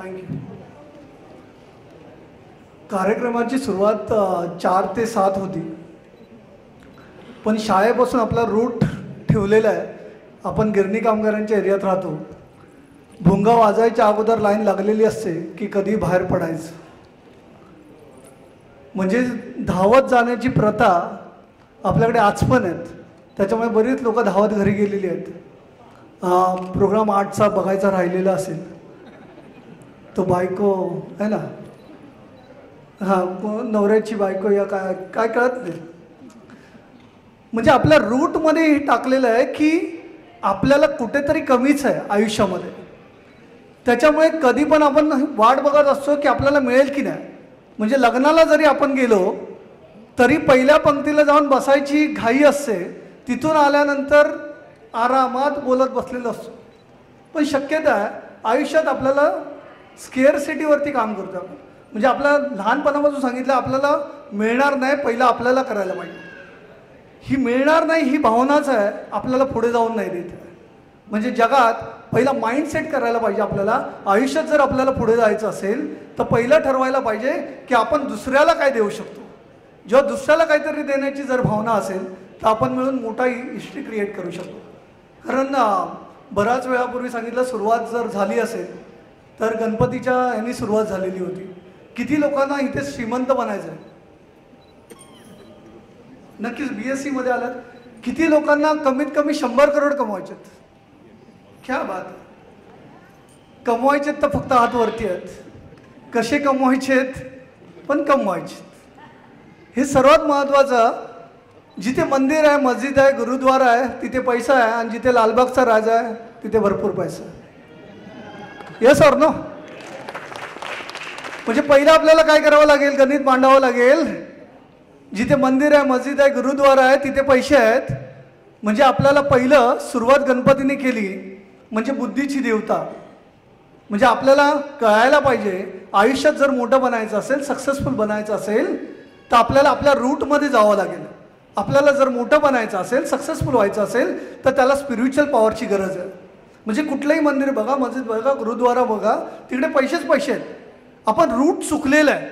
Thank you कार्यक्रमाची सुरुवात चार ते सात होती. पण शाळेपासून आपला रूट ठेवलेला आहे. आपण गिरणी कामगारांच्या एरियात राहतो. भुंगा वाजायच्या अगोदर लाईन लागलेली असते की कधी बाहेर पडायचं. म्हणजे धावत जाण्याची प्रथा आपल्याकडे आज पण आहेत. त्याच्यामुळे बरीच लोक धावत घरी गेलेली आहेत. प्रोग्राम आठचा बघायचा राहिलेला असेल. तो बायको आहे ना? हां नवऱ्याची बायको या काय काय कळत नाही. म्हणजे आपल्या रूटमध्ये हे टाकलेलं आहे की आपल्याला कुठेतरी कमीच आहे आयुष्यामध्ये. त्याच्यामुळे कधी पण आपण वाट बघत असतो की आपल्याला मिळेल की नाही. म्हणजे लग्नाला जरी आपण गेलो तरी पहिल्या पंक्तीला जाऊन बसायची घाई असते. तिथून आल्यानंतर आरामात बोलत बसलेलो असतो. पण शक्यता आहे आयुष्यात आपल्याला स्केअर सिटीवरती काम करतो आपण. म्हणजे आपल्या लहानपणापासून सांगितलं आपल्याला मिळणार नाही पहिलं आपल्याला करायला पाहिजे. ही मिळणार नाही ही भावनाच आहे आपल्याला पुढे जाऊन नाही देत. म्हणजे जगात पहिला माइंडसेट करायला पाहिजे आपल्याला. आयुष्यात जर आपल्याला पुढे जायचं असेल तर पहिलं ठरवायला पाहिजे की आपण दुसऱ्याला काय देऊ शकतो. जेव्हा दुसऱ्याला काहीतरी देण्याची जर भावना असेल तर आपण मिळून मोठा हिस्ट्री क्रिएट करू शकतो. कारण बऱ्याच वेळापूर्वी सांगितलं सुरुवात जर झाली असेल तर गणपतीच्या ह्यांनी सुरुवात झालेली होती. किती लोकांना इथे श्रीमंत बनायचं आहे नक्कीच बी एस सीमध्ये आलात. किती लोकांना कमीत कमी शंभर करोड कमवायचे क्या बात कमवायचे कमवायचेत तर फक्त हात वरती आहेत. कसे कमवायचेत? पण कमवायचे हे सर्वात महत्त्वाचं जिथे मंदिर आहे मस्जिद आहे गुरुद्वारा आहे तिथे पैसा आहे आणि जिथे लालबागचा राजा आहे तिथे भरपूर पैसा आहे. येस और नो म्हणजे पहिलं आपल्याला काय करावं लागेल? गणित मांडावं लागेल. जिथे मंदिर आहे मस्जिद आहे गुरुद्वारा आहे तिथे पैसे आहेत. म्हणजे आपल्याला पहिलं सुरुवात गणपतीने केली. म्हणजे बुद्धीची देवता. म्हणजे आपल्याला कळायला पाहिजे. आयुष्यात जर मोठं बनायचं असेल सक्सेसफुल बनायचं असेल तर आपल्याला आपल्या रूटमध्ये जावं लागेल. आपल्याला जर मोठं बनायचं असेल सक्सेसफुल व्हायचं असेल तर त्याला स्पिरिच्युअल पॉवरची गरज आहे. म्हणजे कुठलंही मंदिर बघा मस्जिद बघा गुरुद्वारा बघा तिकडे पैसेच पैसे आहेत. आपण रूट चुकलेलं आहे.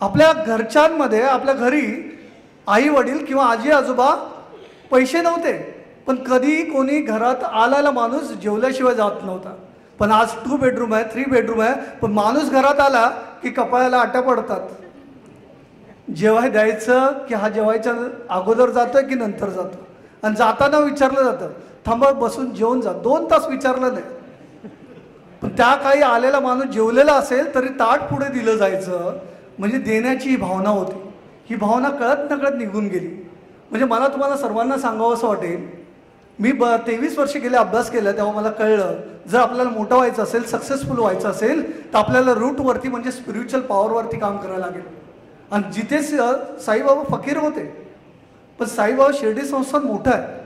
आपल्या घरच्यांमध्ये आपल्या घरी आई वडील किंवा आजी आजोबा पैसे नव्हते. पण कधी कोणी घरात आलेला माणूस जेवल्याशिवाय जात नव्हता. पण आज टू बेडरूम आहे थ्री बेडरूम आहे पण माणूस घरात आला की कपाळाला आट्या पडतात. जेवाय द्यायचं की हा जेवायच्या अगोदर जातोय की नंतर जातो आणि जाताना विचारलं जातं थांबा बसून जेवून जा. दोन तास विचारलं नाही. पण त्या काही आलेला माणूस जेवलेला असेल तरी ताट पुढे दिलं जायचं. म्हणजे देण्याची ही भावना होती. ही भावना कळत नकळत निघून गेली. म्हणजे मला तुम्हाला सर्वांना सांगावं असं वाटेल. मी ब तेवीस वर्ष गेले अभ्यास केला तेव्हा मला कळलं जर आपल्याला मोठं व्हायचं असेल सक्सेसफुल व्हायचं असेल तर आपल्याला रूटवरती म्हणजे स्पिरिच्युअल पॉवरवरती काम करायला लागेल. आणि जिथे साईबाबा फकीर होते. पण साईबाबा शिर्डी संस्थान मोठं आहे.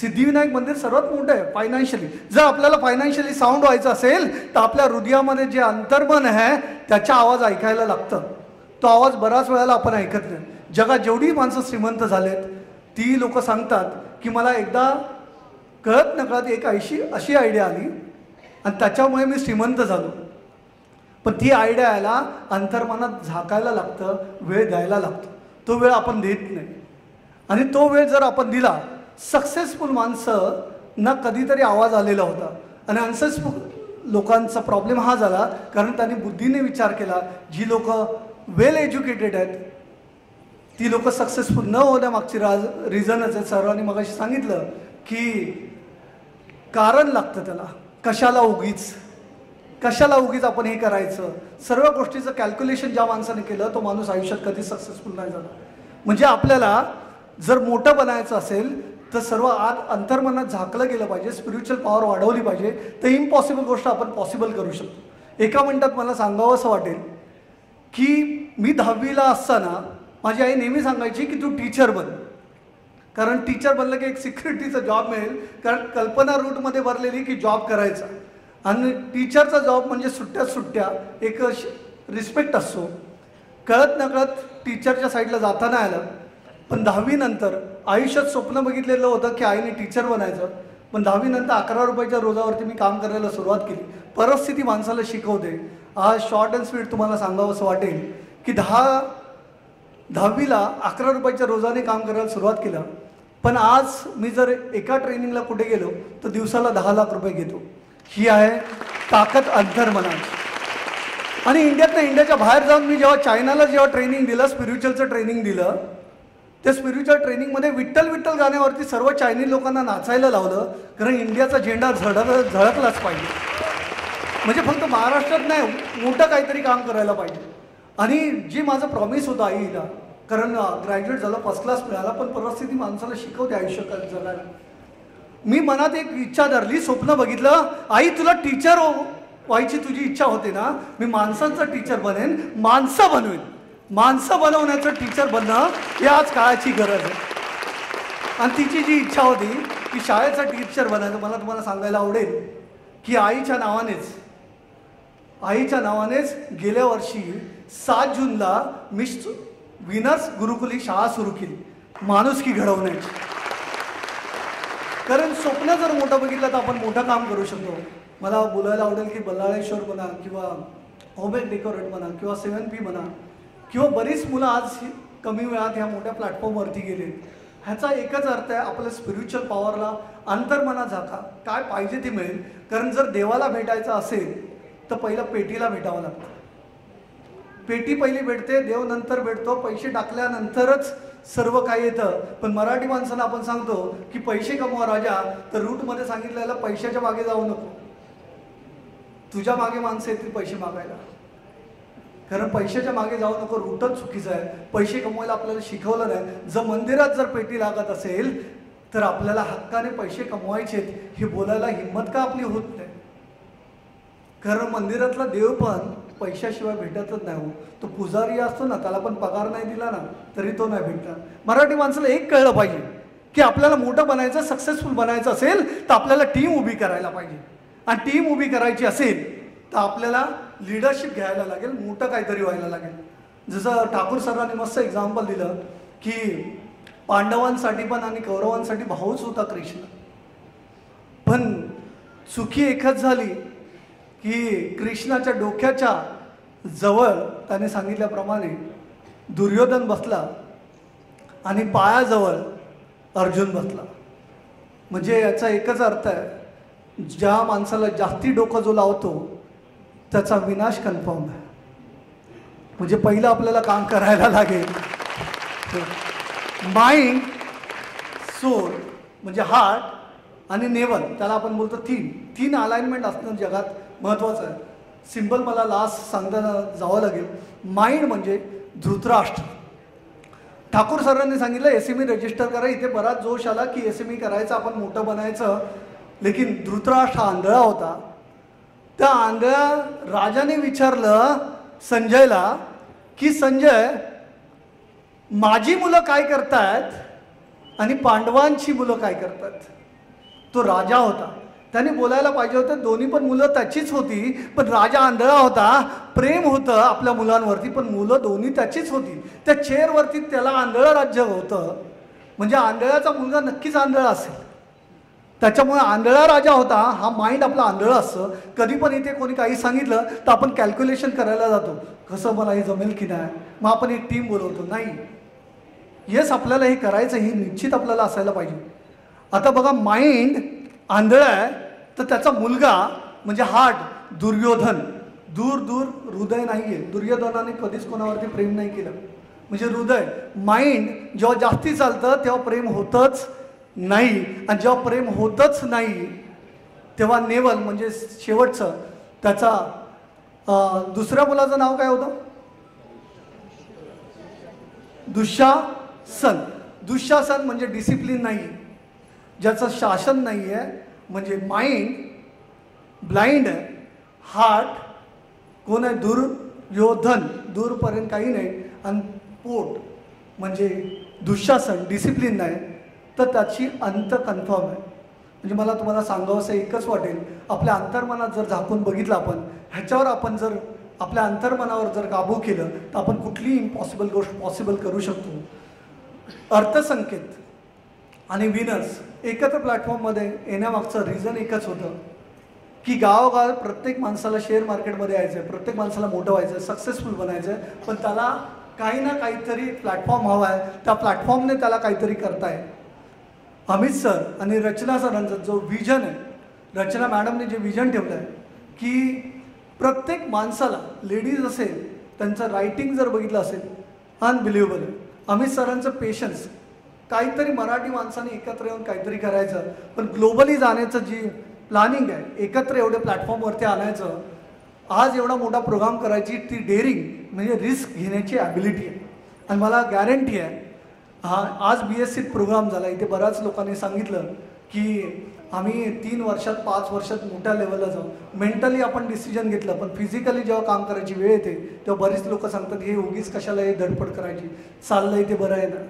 सिद्धिविनायक मंदिर सर्वात मोठं आहे फायनान्शियली जर आपल्याला फायनान्शियली साऊंड व्हायचं असेल तर आपल्या हृदयामध्ये जे अंतर्मन आहे त्याचा आवाज ऐकायला लागतं. तो आवाज बऱ्याच वेळेला आपण ऐकत नाही. जगात जेवढी माणसं श्रीमंत झालेत ती लोक सांगतात की मला एकदा कळत नकळत एक अशी अशी आयडिया आली आणि त्याच्यामुळे मी श्रीमंत झालो. पण ती आयडिया यायला अंतर्मनात झाकायला लागतं वेळ द्यायला लागतो. तो वेळ आपण देत नाही. आणि तो वेळ जर आपण दिला सक्सेसफुल माणसं ना कधीतरी आवाज आलेला होता. आणि अनसक्सेसफुल लोकांचा प्रॉब्लेम हा झाला कारण त्यांनी बुद्धीने विचार केला जी लोक वेल एज्युकेटेड आहेत ती लोक सक्सेसफुल न होण्यामागची राज रिझनच आहे सर्वांनी मगाशी सांगितलं की कारण लागतं त्याला. कशाला उगीच? कशाला उगीच आपण हे करायचं? सर्व गोष्टीचं कॅल्क्युलेशन ज्या माणसाने केलं तो माणूस आयुष्यात कधी सक्सेसफुल नाही झाला. म्हणजे आपल्याला जर मोठं बनायचं असेल तर सर्व आत अंतर्मनात झाकलं गेलं पाहिजे स्पिरिच्युअल पॉवर वाढवली पाहिजे तर इम्पॉसिबल गोष्ट आपण पॉसिबल करू शकतो. एका मिनटात मला सांगावं असं वाटेल की मी दहावीला असताना माझी आई नेहमी सांगायची की तू टीचर बन. कारण टीचर बनलं की एक सिक्युरिटीचा जॉब मिळेल. कारण कल्पना रूटमध्ये भरलेली की जॉब करायचा. आणि टीचरचा जॉब म्हणजे सुट्ट्या सुट्ट्या एक रिस्पेक्ट असतो. कळत नकळत टीचरच्या साईडला जाता नाही आलं. पण दहावीनंतर आयुष्यात स्वप्न बघितलेलं होतं की आईने टीचर बनायचं. पण दहावीनंतर अकरा रुपयाच्या रोजावरती मी काम करायला सुरुवात केली. परिस्थिती माणसाला शिकवते. आज शॉर्ट अँड स्पीड तुम्हाला सांगावं असं वाटेल की दहा दहावीला अकरा रुपयाच्या रोजाने काम करायला सुरुवात केलं. पण आज मी जर एका ट्रेनिंगला कुठे गेलो तर दिवसाला दहा लाख रुपये घेतो. ही आहे ताकद अंतर्मनाची आणि इंडियातनं इंडियाच्या बाहेर जाऊन मी जेव्हा चायनाला जेव्हा ट्रेनिंग दिलं स्पिरिच्युअलचं ट्रेनिंग दिलं त्या स्पिरिच्युअल ट्रेनिंगमध्ये विठ्ठल विठ्ठल गाण्यावरती सर्व चायनीज लोकांना नाचायला लावलं कारण इंडियाचा झेंडा झडक झळकलाच पाहिजे. म्हणजे फक्त महाराष्ट्रात नाही मोठं काहीतरी काम करायला पाहिजे. आणि जी माझं प्रॉमिस होतं आईला कारण ग्रॅज्युएट झालं फर्स्ट क्लास मिळाला पण परिस्थिती माणसाला शिकवते आयुष्य जगायला. मी मनात एक इच्छा धरली स्वप्न बघितलं आई तुला टीचर व्हायची तुझी इच्छा होती ना मी माणसांचं टीचर बनेन माणसं बनवेन. माणसं बनवण्याचं टीचर बनणं ही आज काळाची गरज आहे. आणि तिची जी इच्छा होती की शाळेचं टीचर बनायचं मला तुम्हाला सांगायला आवडेल की आईच्या नावानेच आईच्या नावानेच गेल्या वर्षी सात जूनला मी विनर्स गुरुकुली शाळा सुरू केली माणुसकी घडवण्याची. कारण स्वप्न जर मोठं बघितलं तर आपण मोठं काम करू शकतो. मला बोलायला आवडेल की बल्लाळेश्वर म्हणा किंवा होमेक डेकोरेट म्हणा किंवा सेवन पी म्हणा किंवा बरीच मुलं आज कमी वेळात ह्या मोठ्या प्लॅटफॉर्मवरती गेले ह्याचा एकच अर्थ आहे आपल्या स्पिरिच्युअल पॉवरला अंतर्मना झाका काय पाहिजे ते मिळेल. कारण जर देवाला भेटायचं असेल तर पहिलं पेटीला भेटावं लागतं. पेटी पहिली भेटते देव नंतर भेटतो. पैसे टाकल्यानंतरच सर्व काही येतं. पण मराठी माणसाला आपण सांगतो की पैसे कमवा राजा तर रूटमध्ये सांगितलेलं पैशाच्या मागे जाऊ नको. तुझ्या मागे माणसं येतील पैसे मागायला. कारण पैशाच्या मागे जाऊ नको रूटच चुकीचं आहे. पैसे कमवायला आपल्याला शिकवलं नाही. जर मंदिरात जर पेटी लागत असेल तर आपल्याला हक्काने पैसे कमवायचेत हे बोलायला हिंमत का आपली होत नाही? कारण मंदिरातला देव पण पैशाशिवाय भेटतच नाही हो. तो पुजारी असतो ना त्याला पण पगार नाही दिला ना तरी तो नाही भेटणार. मराठी माणसाला एक कळलं पाहिजे की आपल्याला मोठं बनायचं सक्सेसफुल बनायचं असेल तर आपल्याला टीम उभी करायला पाहिजे. आणि टीम उभी करायची असेल तर आपल्याला लिडरशिप घ्यायला लागेल मोठं काहीतरी व्हायला लागेल. जसं ठाकूर सरांनी मस्त एक्झाम्पल दिलं की पांडवांसाठी पण आणि कौरवांसाठी भाऊच होता कृष्ण. पण चुकी एकच झाली की कृष्णाच्या डोक्याच्या जवळ त्याने सांगितल्याप्रमाणे दुर्योधन बसला आणि पायाजवळ अर्जुन बसला. म्हणजे याचा एकच अर्थ आहे ज्या माणसाला जास्ती डोकं जो लावतो त्याचा विनाश कन्फर्म आहे. म्हणजे पहिलं आपल्याला काम करायला लागेल. माइंड सोल म्हणजे हार्ट आणि नेवल त्याला आपण बोलतो तीन. तीन अलाइनमेंट असणं जगात महत्त्वाचं आहे. सिंपल मला लास्ट सांगताना जावं लागेल. माइंड म्हणजे धृतराष्ट्र. ठाकूर सरांनी सांगितलं एस एम ई रजिस्टर करा इथे बराच जोश आला की एस एम ई करायचं आपण मोठं बनायचं. लेकिन धृतराष्ट्र हा आंधळा होता. त्या आंधळ्या राजाने विचारलं संजयला की संजय माझी मुलं काय करतायत आणि पांडवांची मुलं काय करतात? तो राजा होता. त्याने बोलायला पाहिजे होतं दोन्ही पण मुलं त्याचीच होती पण राजा आंधळा होता प्रेम होतं आपल्या मुलांवरती पण मुलं दोन्ही त्याचीच होती. त्या चेअरवरती त्याला आंधळं राज्य होतं. म्हणजे आंधळ्याचा मुलगा नक्कीच आंधळा असेल. त्याच्यामुळे आंधळा राजा होता हा माइंड आपला आंधळा असतं. कधी पण इथे कोणी काही सांगितलं तर आपण कॅल्क्युलेशन करायला जातो. कसं मला हे जमेल की नाही? मग आपण एक टीम बोलवतो. नाही. येस आपल्याला हे करायचं हे निश्चित आपल्याला असायला पाहिजे. आता बघा माइंड आंधळा आहे तर त्याचा मुलगा म्हणजे हार्ट दुर्योधन. दूर दूर हृदय नाही आहे दुर्योधनाने कधीच कोणावरती प्रेम नाही केलं. म्हणजे हृदय. माइंड जेव्हा जास्ती चालतं तेव्हा प्रेम होतंच. नाही. आणि जेव्हा प्रेम होतच नाही तेव्हा नेवल म्हणजे शेवटचं त्याचा दुसऱ्या मुलाचं नाव काय होतं? दुःशासन दुःशासन म्हणजे डिसिप्लिन नाही. ज्याचं शासन नाही म्हणजे आहे म्हणजे माइंड ब्लाइंड आहे. हार्ट कोण आहे? दुर्योधन दूरपर्यंत काही नाही. आणि पोट म्हणजे दुःशासन डिसिप्लिन नाही. तर त्याची अंत कन्फर्म आहे. म्हणजे मला तुम्हाला सांगावं असं एकच वाटेल आपल्या अंतर्मनात जर झाकून बघितलं आपण ह्याच्यावर आपण जर आपल्या अंतर्मनावर जर काबू केलं तर आपण कुठलीही इम्पॉसिबल गोष्ट पॉसिबल करू शकतो. अर्थसंकेत आणि विनर्स एकत्र प्लॅटफॉर्ममध्ये येण्यामागचं रिझन एकच होतं की गावोगाव प्रत्येक माणसाला शेअर मार्केटमध्ये यायचं आहे प्रत्येक माणसाला मोठं व्हायचं आहे सक्सेसफुल बनायचं आहे पण त्याला काही ना काहीतरी प्लॅटफॉर्म हवा आहे त्या प्लॅटफॉर्मने त्याला काहीतरी करताय. अमित सर आणि रचना सरांचा जो विजन आहे रचना मॅडमने जे विजन ठेवलं आहे की प्रत्येक माणसाला लेडीज असेल त्यांचं रायटिंग जर बघितलं असेल अनबिलिव्हेबल आहे अमित सरांचं पेशन्स काहीतरी मराठी माणसाने एकत्र येऊन काहीतरी करायचं पण ग्लोबली जाण्याचं जी प्लॅनिंग आहे एकत्र एवढे प्लॅटफॉर्मवरती आणायचं आज एवढा मोठा प्रोग्राम करायची ती डेअरिंग म्हणजे रिस्क घेण्याची ॲबिलिटी आहे. आणि मला गॅरंटी आहे हा आज बी एस सीत प्रोग्राम झाला. इथे बऱ्याच लोकांनी सांगितलं की आम्ही तीन वर्षात पाच वर्षात मोठ्या लेवलला जाऊ. मेंटली आपण डिसिजन घेतलं पण फिजिकली जेव्हा काम करायची वेळ येते तेव्हा बरीच लोक सांगतात हे उगीच कशाला हे धडपड करायची? चाललं ते बरं आहे ना?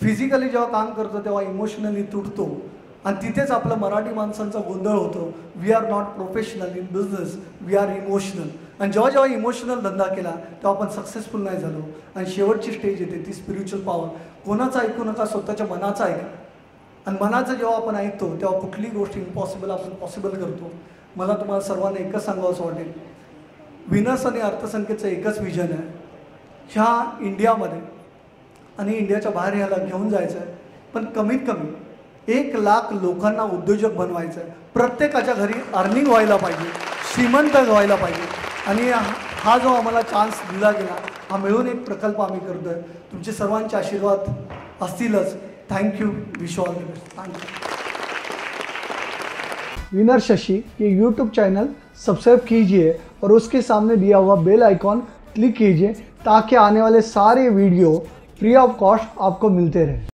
फिजिकली जेव्हा काम करतो तेव्हा इमोशनली तुटतो. आणि तिथेच आपलं मराठी माणसांचा गोंधळ होतो. We are not professional in business we are emotional आणि जेव्हा जेव्हा इमोशनल धंदा केला तेव्हा आपण सक्सेसफुल नाही झालो. आणि शेवटची स्टेज येते ती स्पिरिच्युअल पॉवर कोणाचं ऐकू नका स्वतःच्या मनाचं ऐका. आणि मनाचं जेव्हा आपण ऐकतो तेव्हा कुठलीही गोष्ट इम्पॉसिबल आपण पॉसिबल करतो. मला तुम्हाला सर्वांना एकच सांगावं असं वाटेल. विनर्स आणि अर्थसंख्येचं एकच विजन आहे. ह्या इंडियामध्ये आणि इंडियाच्या बाहेर ह्याला घेऊन जायचं आहे. पण कमीत कमी एक लाख लोकांना उद्योजक बनवायचं आहे. प्रत्येकाच्या घरी अर्निंग व्हायला पाहिजे. श्रीमंत व्हायला पाहिजे. हा जो आम्हाला चान्स दिला गेला, हा मिळून एक प्रकल्प आम्ही करतो आहे तुमचे सर्वांचे आशीर्वाद असतीलच. Thank you wish all the winner Shashi ये यूट्यूब चैनल सब्सक्राइब कीजिए और उसके सामने दिया हुआ बेल आइकॉन क्लिक कीजिए ताकि आने वाले सारे वीडियो फ्री ऑफ़ कॉस्ट आपको मिलते रहे।